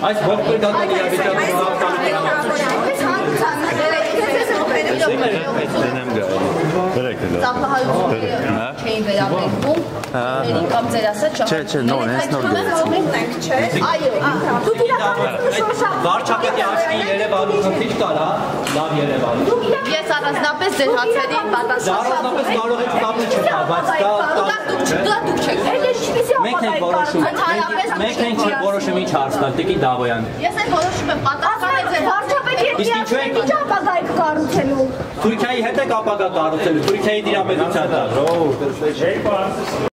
Այս ողջ դատան իրավիճակը հավանական է։ Ես հանդիսանում եմ, ես ես եմ բերել։ Ես եմ գալիս։ Բերեք լավ։ Ծափահարությունները չէին վերաբերվում։ Ներին կամ ձեր ասած Չէ, չէ, նոր, հենց նոր գալի։ Այո, Դուք իրականությունը շոշափ։ վարչապետի աչքի Երևանում խնդիր կար, հա, լավ Երևանում։ ես առանձնապես ձեր հարցերին պատասխան Առանձնապես կարող եք տապը չտա, բայց դա Դա դուք դա դուք չեք մենք ենք որոշում։ Մենք ենք որոշում ինչ հարց տալ, Տիկին Դավոյան։ Ես էլ որոշում եմ պատասխանել ձեր Վարչապետի Իսկ ինչու եք- եք կառուցելու։ Թուրքիայի հետ եք ապագա կառուցելու, Թուրքիայի դիրապետության տակ։